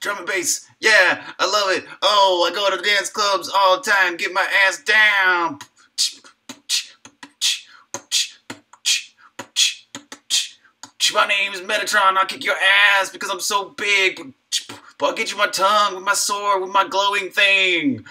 Drum and bass, yeah, I love it. Oh, I go to dance clubs all the time, get my ass down. My name is Metatron. I'll kick your ass because I'm so big. But I'll get you my tongue with my sword with my glowing thing.